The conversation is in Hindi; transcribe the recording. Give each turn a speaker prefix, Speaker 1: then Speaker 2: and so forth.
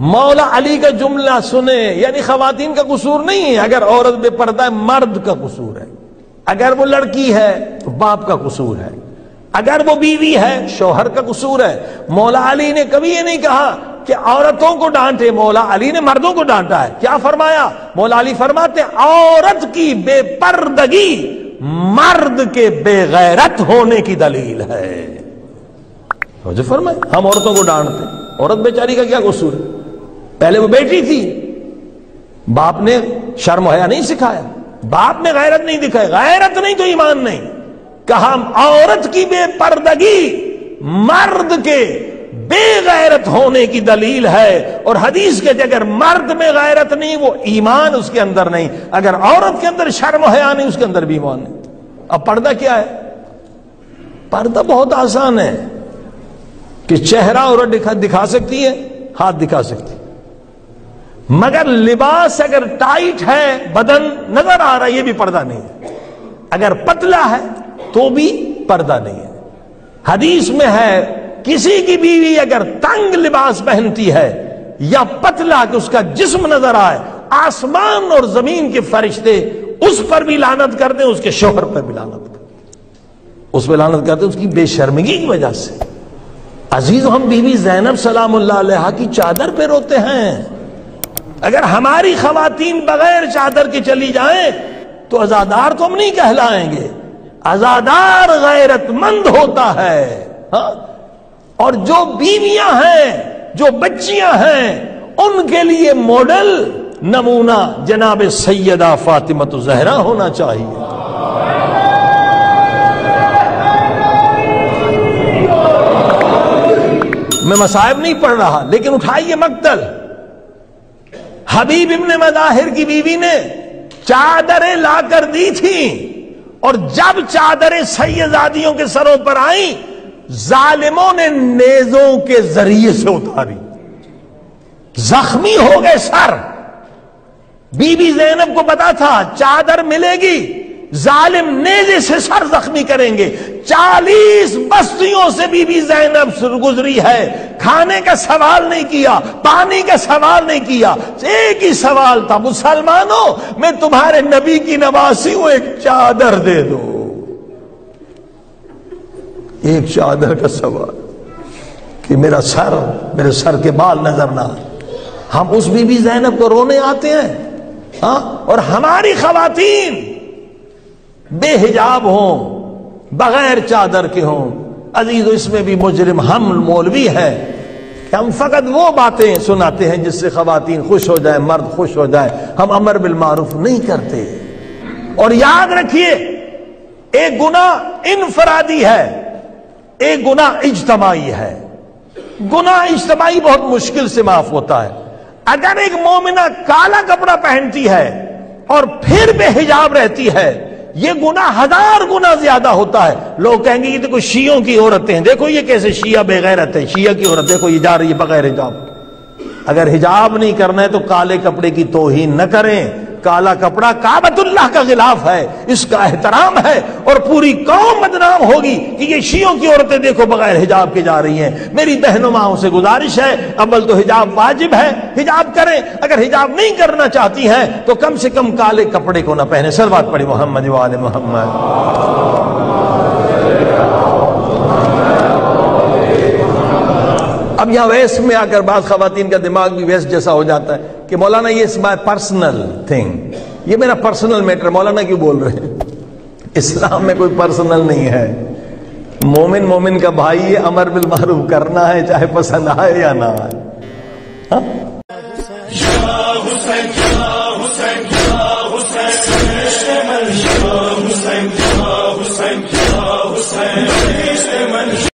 Speaker 1: मौला अली का जुमला सुने, यानी खातन का कसूर नहीं है, अगर औरत बेपर्दा है, मर्द का कसूर है। अगर वो लड़की है तो बाप का कसूर है। अगर वो बीवी है, शोहर का कसूर है। मौला अली ने कभी ये नहीं कहा कि औरतों को डांटे, मौला अली ने मर्दों को डांटा है। क्या फरमाया? मौला अली फरमाते औरत की बेपर्दगी मर्द के बेगैरत होने की दलील है। जो फरमाए, हम औरतों को डांटते औरत बेचारी का क्या कसूर है? पहले वो बेटी थी। बाप ने शर्म हया नहीं सिखाया। बाप ने गैरत नहीं दिखाई। गैरत नहीं तो ईमान नहीं। कहा औरत की बेपर्दगी मर्द के बेगैरत होने की दलील है। और हदीस के अगर मर्द में गैरत नहीं, वो ईमान उसके अंदर नहीं। अगर औरत के अंदर शर्म हया नहीं उसके अंदर भी ईमान नहीं। अब पर्दा क्या है? पर्दा बहुत आसान है कि चेहरा औरत दिखा दिखा सकती है, हाथ दिखा सकती है। मगर लिबास अगर टाइट है, बदन नज़र आ रहा है, ये भी पर्दा नहीं है। अगर पतला है तो भी पर्दा नहीं है। हदीस में है किसी की बीवी अगर तंग लिबास पहनती है या पतला कि उसका जिस्म नज़र आए, आसमान और ज़मीन के फरिश्ते उस पर भी लानत कर दे, उसके शोहर पर भी लानत कर उस पर लानत करते उसकी बेशर्मगी की वजह से। अज़ीज़, हम बीवी जैनब सलाम की चादर पे रोते हैं। अगर हमारी खातन बगैर चादर के चली जाए तो आजादार तो हम नहीं कहलाएँगे। आजादार गैरतमंद होता है। हा? और जो बीवियाँ हैं, जो बच्चियाँ हैं, उनके लिए मॉडल नमूना जनाब सैयदा फातिमत जहरा होना चाहिए। मैं मसायब नहीं पढ़ रहा, लेकिन उठाइए मकतल। हबीब इब्ने मदाहिर की बीवी ने चादरें लाकर दी थी, और जब चादरें सैयदादियों के सरों पर आई जालिमों ने नेजों के ज़रिए से उतारी। जख्मी हो गए सर। बीबी जैनब को पता था, चादर मिलेगी, जालिम नेजे से सर जख्मी करेंगे। चालीस बस्तियों से बीबी जैनब गुजरी है। खाने का सवाल नहीं किया, पानी का सवाल नहीं किया। एक ही सवाल था, मुसलमानों, मैं तुम्हारे नबी की नवासी हूँ एक चादर दे दो। एक चादर का सवाल कि मेरा सर, मेरे सर के बाल नज़र ना हम उस बीबी जैनब को रोने आते हैं, हा? और हमारी खातन बेहिजाब हों, बगैर चादर के हों। अज़ीज़, इसमें भी मुजरिम हम मौलवी है। कि हम फकत वो बातें सुनाते हैं जिससे खातन खुश हो जाए, मर्द खुश हो जाए। हम अमर बिल मारूफ नहीं करते। और याद रखिए, एक गुना इनफरादी है। एक गुना इज्तमाही है। गुना इज्तमाही बहुत मुश्किल से माफ़ होता है। अगर एक मोमिना काला कपड़ा पहनती है और फिर बेहिजाब रहती है यह गुना हज़ार गुना ज़्यादा होता है। लोग कहेंगे, ये देखो शियों की औरतें हैं। देखो ये कैसे शिया बेगैरत है। शिया की औरत, देखो ये जा रही है बगैर हिजाब। अगर हिजाब नहीं करना है तो काले कपड़े की तोहीन न करें। काला कपड़ा काबतुल्लाह का खिलाफ है, इसका एहतराम है और पूरी कौम बदनाम होगी कि ये शियों की औरतें देखो बगैर हिजाब के जा रही हैं। मेरी बहनों माओ से गुजारिश है, अव्वल तो हिजाब वाजिब है, हिजाब करें। अगर हिजाब नहीं करना चाहती हैं तो कम से कम काले कपड़े को ना पहने। सरबात पड़ी मोहम्मद, वाले मोहम्मद। अब यहाँ वैस में आकर बात खातन का दिमाग भी वेस्ट जैसा हो जाता है कि मौलाना, ये माई पर्सनल थिंग ये मेरा पर्सनल मैटर मौलाना क्यों बोल रहे हैं? इस्लाम में कोई पर्सनल नहीं है। मोमिन मोमिन का भाई है, अमर बिल मारूफ करना है, चाहे पसंद आए या ना आए। हाँ?